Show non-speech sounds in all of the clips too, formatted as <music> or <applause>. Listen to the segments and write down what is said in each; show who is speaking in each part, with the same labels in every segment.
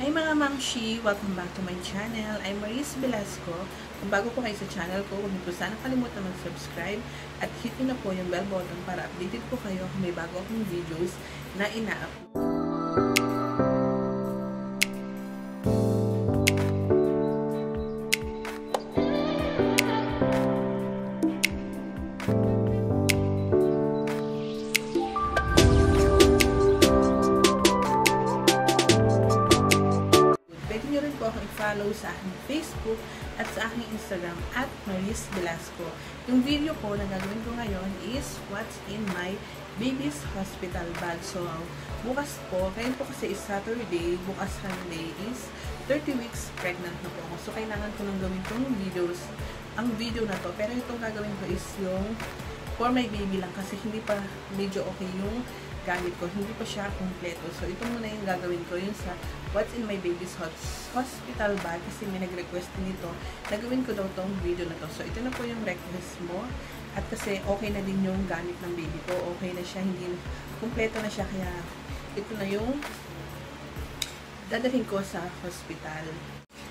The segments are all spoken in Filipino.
Speaker 1: Hi mga mamshi! Welcome back to my channel. I'm Maris Velasco. Kung bago po kayo sa channel ko, huwag niyo po sana kalimutan mag-subscribe at hit na po yung bell button para updated po kayo kung may bago akong videos na ina-upload. I-follow sa aking Facebook at sa aking Instagram at Maris Velasco. Yung video ko na gagawin ko ngayon is What's in my baby's hospital bag. So, bukas po, ngayon po kasi is Saturday, bukas Sunday is 30 weeks pregnant na po ako. So, kailangan ko nang gawin tong videos, ang video na to. Pero itong gagawin ko is yung for my baby lang kasi hindi pa medyo okay yung gamit ko. Hindi pa siya kompleto. So, ito muna yung gagawin ko yun sa What's in my baby's hospital bag kasi may nag-request nito. Nagawin ko daw tong video na to. So, ito na po yung request mo. At kasi okay na din yung gamit ng baby ko. Okay na siya. Hindi, kompleto na siya. Kaya, ito na yung dadalhin ko sa hospital.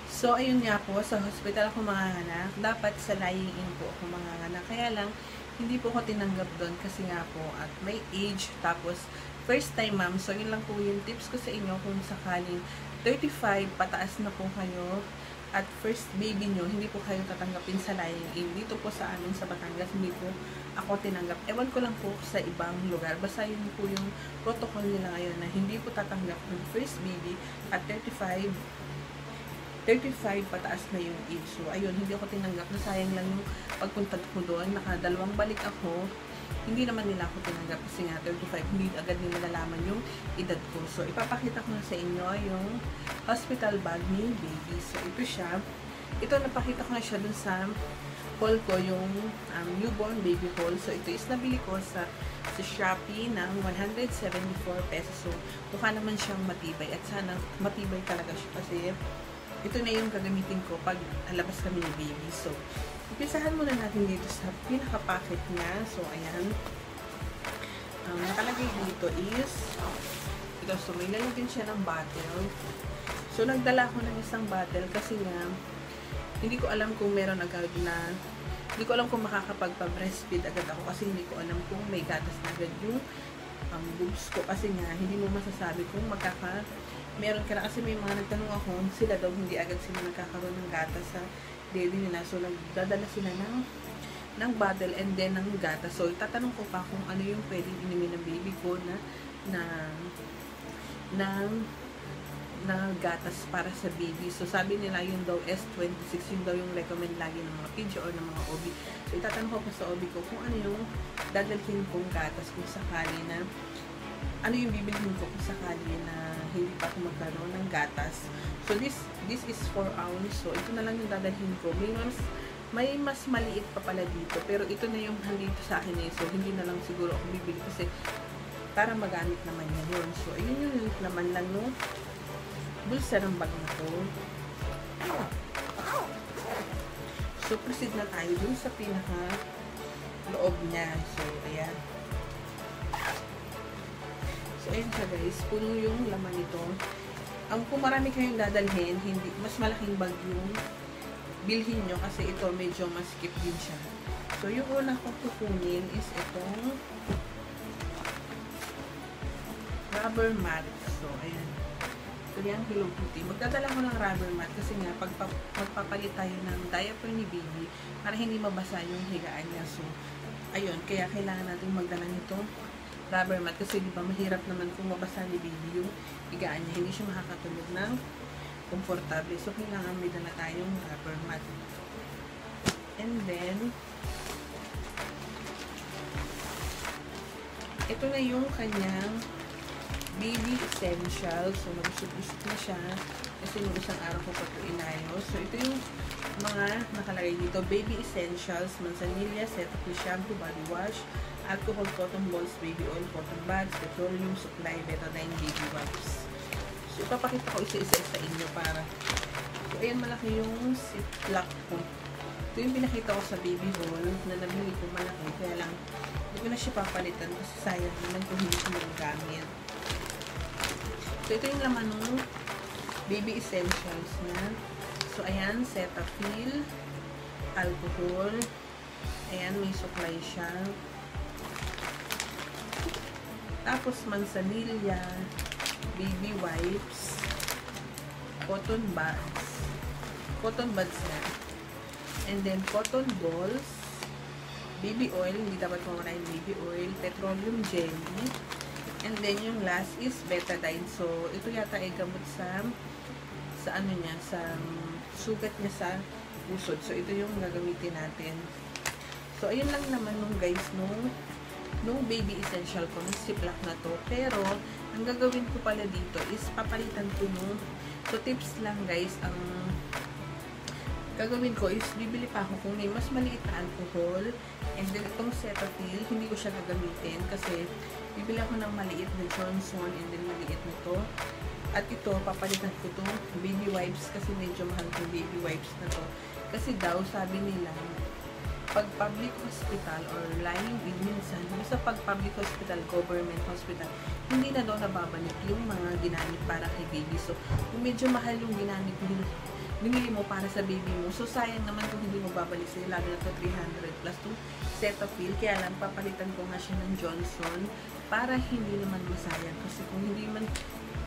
Speaker 1: So, ayun nga po, sa hospital ako manganganak. Dapat sa lying in po ako manganganak. Kaya lang, hindi po ako tinanggap doon kasi nga po at may age. Tapos, first time ma'am. So, yun lang po yung tips ko sa inyo kung sakaling 35 pataas na po kayo at first baby nyo, hindi po kayo tatanggapin sa lying in. Dito po sa amin sa Batangas, hindi po ako tinanggap. Ewan ko lang po sa ibang lugar. Basta yun po yung protocol nila ngayon na hindi po tatanggap ng first baby at 35 35 pataas na yung age. So, ayun, hindi ako tinanggap. Nasayang lang yung pagpunta ko doon. Nakadalawang balik ako. Hindi naman nila ako tinanggap kasi nga 35, hindi agad nila nalaman yung edad ko. So, ipapakita ko na sa inyo yung hospital bag ni baby. So, ito siya. Ito, napakita ko na siya dun sa haul ko, yung um, newborn baby haul. So, ito is nabili ko sa sa Shopee ng 174 pesos. So, mukha naman siyang matibay. At sana matibay talaga siya kasi ito na yung gagamitin ko pag alabas kami ni baby. So, umpisahan muna natin dito sa pinaka-packet niya. So, ayan. Ang um, nakalagay dito is ito. So, may lalagyan siya ng bottle. So, nagdala ko ng isang bottle kasi nga hindi ko alam kung meron agad na hindi ko alam kung makakapagpa-breastfeed agad ako kasi hindi ko alam kung may gatas na agad yung um, boobs ko kasi nga hindi mo masasabi kung magkaka meron ka na kasi may mga nagtanong ako sila daw hindi agad sila nagkakaroon ng gatas sa daily nila so nagdadala sila ng ng bottle and then ng gatas so itatanong ko pa kung ano yung pwedeng inumin ng baby ko na na ng na gatas para sa baby. So, sabi nila yung daw S26, yung daw yung recommend lagi ng mga PG or ng mga OB. So, itatanong ko pa sa OB ko kung ano yung dadalhin kong gatas kung sakali na ano yung bibilhin ko kung sakali na hindi pa ako magkaroon ng gatas. So, this this is 4 ounce. So, ito na lang yung dadalhin ko. May mas, may mas maliit pa pala dito. Pero ito na yung nandito sa akin eh. So, hindi na lang siguro ako bibili kasi para magamit naman niya yun. So, ayun yung naman lang no bulsa ng bag na to. So, proceed na tayo dun sa pinaka loob niya. So, ayan. So, ayan siya guys. Puno yung laman nito. Ang kung marami kayong dadalhin, hindi, mas malaking bag yung bilhin nyo kasi ito medyo maskip din siya. So, yung una kong kukunin is itong rubber mat. So, ayan. Ito yan, Hello Kitty. Magdadala ko ng rubber mat kasi nga, pag magpapalit tayo ng diaper ni baby para hindi mabasa yung higaan niya. So, ayun, kaya kailangan natin magdala nito rubber mat kasi di ba mahirap naman kung mabasa ni baby yung higaan niya. Hindi siya makakatulog ng komportable. So, kailangan may dala tayong rubber mat. And then, ito na yung kanyang baby essentials. So, nagusog-usog na siya. Kasi nung isang araw ko pa ito inayos. So, ito yung mga nakalagay dito. Baby essentials, manzanilla, set of shampoo, body wash, alcohol, cotton balls, baby oil, cotton bags, petroleum supply, betadine, baby wipes. So, ipapakita ko isa-isa sa inyo para so, ayan malaki yung ziplock ko. Ito yung pinakita ko sa baby haul na nabili ko malaki. Kaya lang, hindi ko na siya papalitan kasi sayang naman kung hindi ko magagamit. So, ito yung laman ng baby essentials niya. So, ayan, Cetaphil, alcohol, ayan, may supply siya. Tapos, mansanilya, baby wipes, cotton buds, cotton buds na. And then, cotton balls, baby oil, hindi dapat mawala yung baby oil, petroleum jelly, and then yung last is betadine. So, ito yata ay gamot sa sa ano niya, sa sugat niya sa pusod. So, ito yung gagamitin natin. So, ayun lang naman nung guys, nung, nung baby essential ko, nung siplak na to. Pero, ang gagawin ko pala dito is papalitan ko nung, so tips lang guys, ang gagawin ko is bibili pa ako kung may mas maliit na alcohol and then itong Cetaphil, hindi ko siya gagamitin kasi bibili ako ng maliit na Johnson and then maliit na to at ito, papalitan ko itong baby wipes kasi medyo mahal itong baby wipes na to. Kasi daw, sabi nila, pag public hospital or lying in minsan, sa pag public hospital, government hospital, hindi na daw nababalik yung mga ginamit para kay baby. So, medyo mahal yung ginamit nila, binili mo para sa baby mo. So, sayang naman kung hindi mo babalik sa'yo. Lalo na to 300 plus 2 Cetaphil. Kaya lang, papalitan ko nga siya ng Johnson para hindi naman masayang. Kasi kung hindi man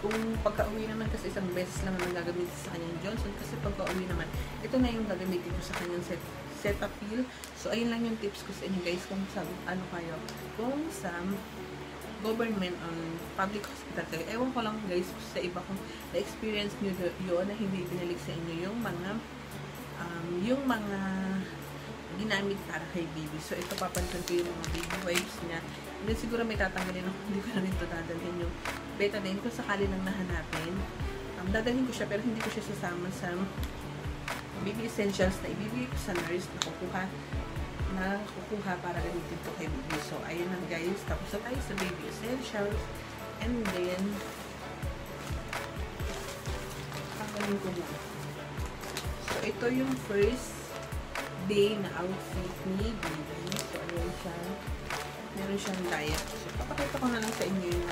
Speaker 1: kung pagka-uwi naman kasi isang beses lang ang gagamitin sa kanyang Johnson kasi pagka-uwi naman, ito na yung gagamitin ko sa kanyang set, Cetaphil. So, ayun lang yung tips ko sa inyo guys kung sa, ano kayo, kung sa government on public hospital kayo. Ewan ko lang guys sa iba kung na-experience nyo yun na hindi binalik sa inyo yung mga um, yung mga ginamit para kay baby. So, ito papansin ko yung mga baby wipes niya. And then, siguro may tatanggalin ako. <laughs> Hindi ko na rin ito dadalhin yung betadine kung sakali lang nahanapin. Um, dadalhin ko siya pero hindi ko siya sasama sa baby essentials na ibibigay ko sa nurse na kukuha na kukuha para gamitin to kay baby. So, ayun lang guys. Tapos na tayo sa baby essentials. And then, tanggalin ko muna. So, ito yung first day na outfit ni baby. So, ayun siya. Meron siyang diet. So, papakita ko na lang sa inyo yung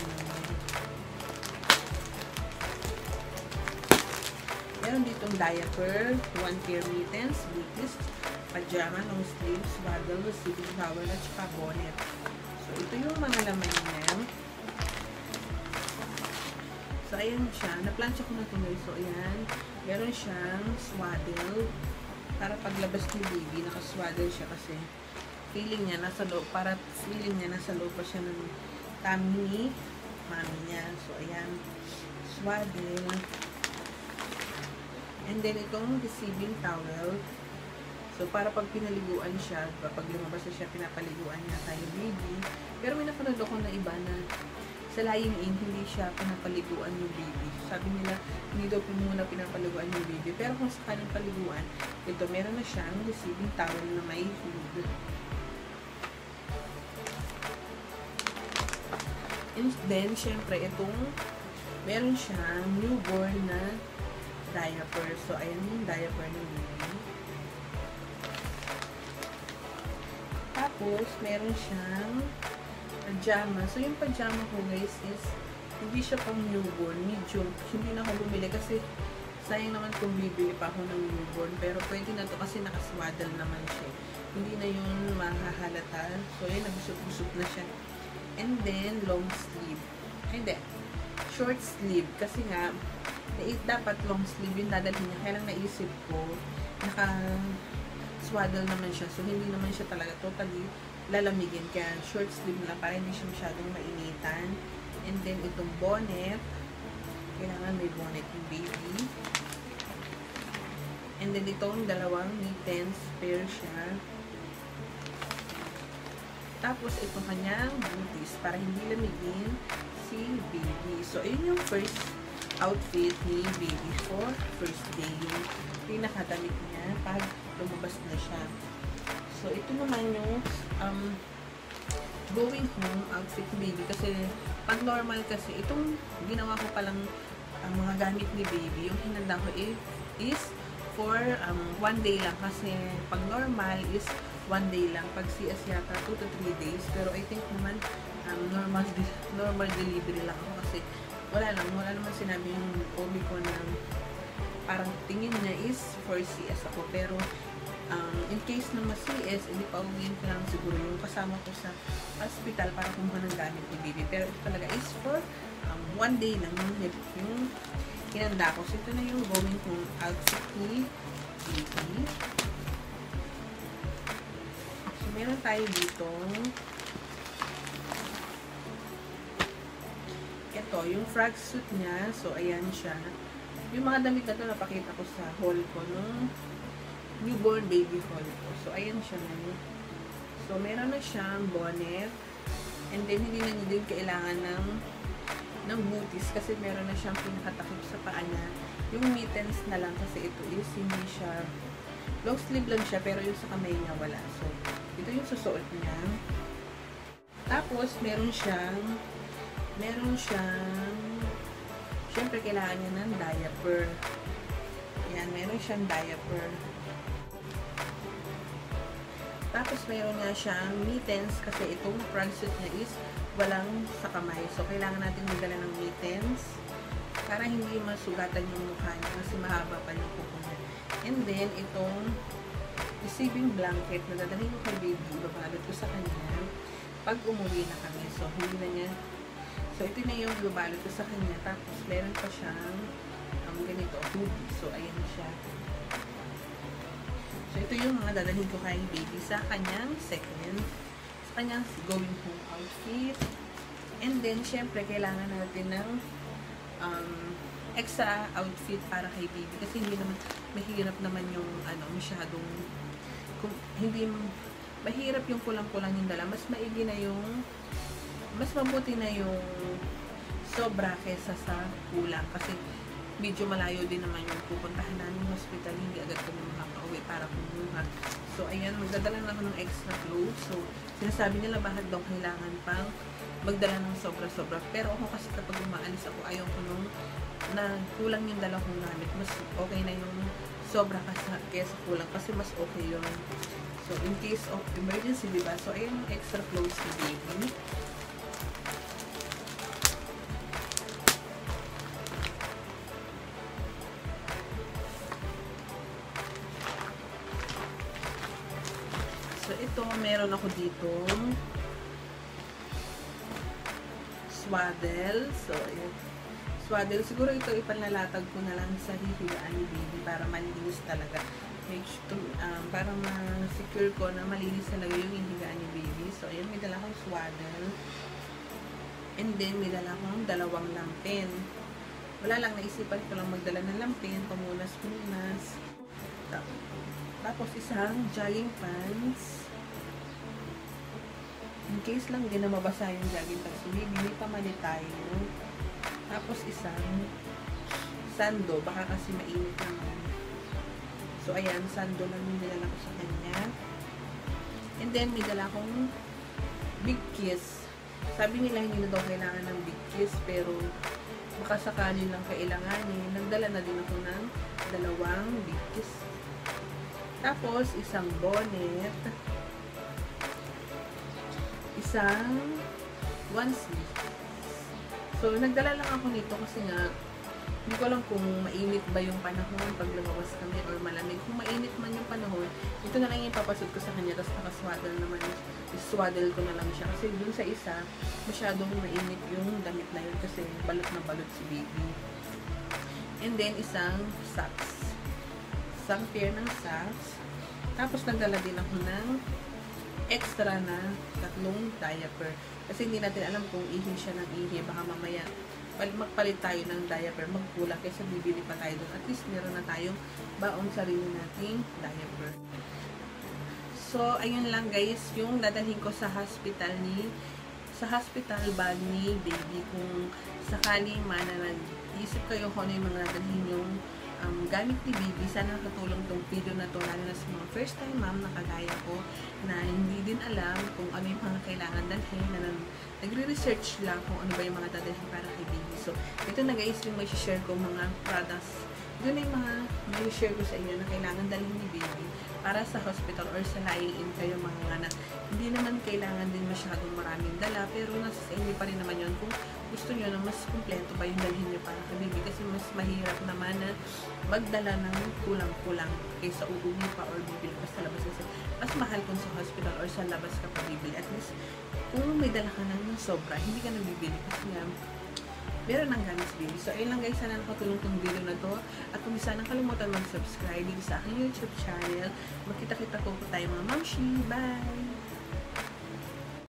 Speaker 1: Meron ditong diaper, one pair mittens, booties, pajama, long sleeves, swaddle, sleeping towel, at saka bonnet. So, ito yung mga laman niya. So, ayan siya. Naplansya ko na guys. So, ayan. Meron siyang swaddle. Para paglabas ni baby, nakaswaddle siya kasi feeling niya nasa loob, para feeling niya nasa loob pa siya ng tummy ni mami niya. So, ayan. Swaddle. And then, itong receiving towel. So, para pag pinaliguan siya, pag lumabas siya, pinapaliguan niya tayo baby. Pero may napanood ako na iba na sa lying in, hindi siya pinapaliguan yung baby. Sabi nila, hindi daw muna pinapaliguan yung baby. Pero kung sakaling paliguan, ito, meron na siyang receiving towel na may food. And then, syempre, itong meron siyang newborn na diaper. So, ayan yung diaper ng baby. Tapos, meron siyang pajama. So, yung pajama ko, guys, is hindi siya pang newborn. Medium. Hindi na ako bumili kasi sayang naman kung bibili pa ako ng newborn. Pero pwede na to kasi nakaswaddle naman siya. Hindi na yun mahahalata. So, yun, nagusot-gusot na siya. And then, long sleeve. Hindi. Short sleeve. Kasi nga, dapat long sleeve yung dadalhin niya. Kaya lang naisip ko, naka swaddle naman siya. So, hindi naman siya talaga totally lalamigin. Kaya short sleeve na para hindi siya masyadong mainitan. And then, itong bonnet. Kailangan may bonnet yung baby. And then, itong dalawang mittens pair siya. Tapos, itong kanyang booties para hindi lamigin si baby. So, ayun yung first outfit ni baby for first day. Yung pinakadamit niya pag lumabas na siya. So, ito naman yung um, going home outfit ni baby. Kasi, pag normal kasi, itong ginawa ko palang ang mga gamit ni baby, yung hinanda ko is for um, one day lang. Kasi, pag normal is one day lang. Pag CS yata, 2 to 3 days. Pero I think naman, um, normal, normal delivery lang ako kasi wala lang, wala naman sinabi yung OB ko na parang tingin niya is for CS ako. Pero, um, in case na mas-CS, hindi pa uwiin ko lang siguro yung kasama ko sa hospital para kumuha ng gamit ni baby. Pero ito talaga is for um, one day lang yung, yung hinanda ko. So, ito na yung going kong outfit ni baby. So, meron tayo dito ito, yung frog suit niya. So, ayan siya. Yung mga damit na to, napakita ko sa haul ko nung newborn baby haul ko. So, ayan siya na So, meron na siyang bonnet. And then, hindi na din kailangan ng ng booties kasi meron na siyang pinakatakip sa paa niya. Yung mittens na lang kasi ito is hindi siya long sleeve lang siya pero yung sa kamay niya wala. So, ito yung susuot niya. Tapos, meron siyang meron siyang syempre kailangan niya ng diaper. Yan, meron siyang diaper. Tapos, meron nga siyang mittens kasi itong front suit niya is walang sa kamay. So, kailangan natin magdala ng mittens para hindi masugatan yung mukha niya kasi mahaba pa yung kuko niya. And then, itong receiving blanket na dadalhin ko kay baby, babalot ko sa kanya pag umuwi na kami. So, hindi na niya So, ito na yung babalot ko sa kanya. Tapos, meron pa siyang um, ganito, hoodie. So, ayan siya. So, ito yung mga dadalhin ko kay baby sa kanyang second, sa kanyang going home outfit. And then, syempre, kailangan natin ng um, extra outfit para kay baby. Kasi hindi naman, mahirap naman yung, ano, masyadong, kung, hindi, mahirap yung kulang-kulang yung dala. Mas maigi na yung, mas mabuti na yung sobra kesa sa kulang. Kasi, medyo malayo din naman yung pupuntahan namin hospital. Hindi agad kami makaka-uwi para kumuha. So, ayan, magdadala na ako ng extra clothes. So, sinasabi nila bakit daw kailangan pang magdala ng sobra-sobra. Pero ako kasi kapag umaalis ako, ayaw ko nung na kulang yung dala kong gamit. Mas okay na yung sobra kasa, kesa kulang. Kasi mas okay yun. So, in case of emergency, diba? So, ayan yung extra clothes ni baby. Ito, meron ako dito swaddle. So, ayan. Swaddle. Siguro ito ipanlalatag ko na lang sa hihigaan ni baby para malinis talaga. Make sure, um, para ma-secure ko na malinis talaga yung hihigaan ni baby. So, ayan, may dala akong swaddle. And then, may dala akong dalawang lampin. Wala lang, naisipan ko lang magdala ng lampin, pamunas-punas. Tapos, isang jogging pants. In case lang din na mabasa yung jogging pants, bibili pa mali tayo. Tapos, isang sando. Baka kasi mainit naman. So, ayan, sando lang yung nilala ko sa kanya. And then, may dala akong big kiss. Sabi nila hindi na daw kailangan ng big kiss, pero baka sakali lang kailanganin. Nagdala na din ako ng dalawang big kiss. Tapos, isang bonnet. Isang one sleeve. So, nagdala lang ako nito kasi nga, hindi ko alam kung mainit ba yung panahon pag lumabas kami or malamig. Kung mainit man yung panahon, ito na lang yung papasod ko sa kanya, tapos nakaswaddle naman, swaddle ko na lang siya. Kasi dun sa isa, masyadong mainit yung damit na yun kasi balot na balot si baby. And then, isang socks. Isang pair ng socks. Tapos, nagdala din ako ng extra na tatlong diaper. Kasi hindi natin alam kung ihi siya ng ihi. Baka mamaya, magpalit tayo ng diaper, magkulang kaysa bibili pa tayo doon. At least meron na tayong baon sarili nating diaper. So, ayun lang guys, yung dadalhin ko sa hospital ni sa hospital bag ni baby kung sakali man na nag-isip kayo kung ano yung mga dadalhin yung um, gamit ni baby. Sana nakatulong tong video na to, lalo na sa mga first time mom na kagaya ko na hindi din alam kung ano yung mga kailangan dalhin na nagre-research lang kung ano ba yung mga dadalhin para kay baby. So, ito na guys yung may share ko mga products yun ay mga may share ko sa inyo na kailangan dalhin ni baby para sa hospital or sa lying-in kayo mga anak. Hindi naman kailangan din masyadong maraming dala, pero nasa sa inyo pa rin naman yun kung gusto nyo na mas kumpleto pa yung dalhin nyo para kay baby kasi mas mahirap naman na magdala ng kulang-kulang kaysa uuwi pa or bibili pa sa labas kasi mas mahal kung sa hospital or sa labas ka pa bibili. At least, kung may dala ka ng sobra, hindi ka na bibili kasi nga, meron ng ganas baby. So, ayun lang guys, sana nakatulong tong video na to. At kung sana kalimutan mag-subscribe sa aking YouTube channel, magkita-kita ko po tayo mga mamshi. Bye!